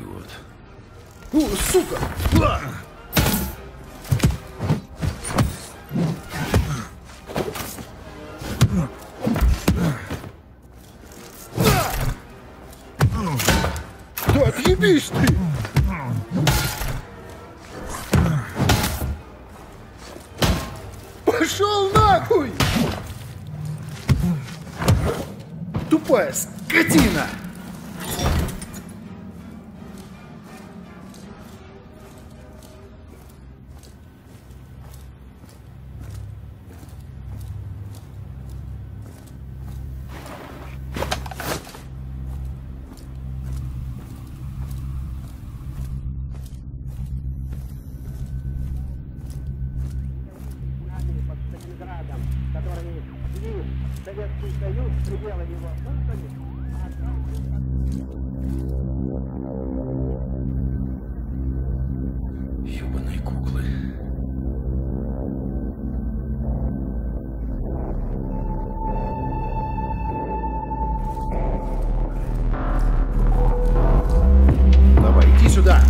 идиот. О, сука! Да отъебись ты! Пошел нахуй! Тупая скотина! Под Сталинградом, который слил Советский Союз, пределы его пунктами, а там Ёбаные куклы. Давай, иди сюда!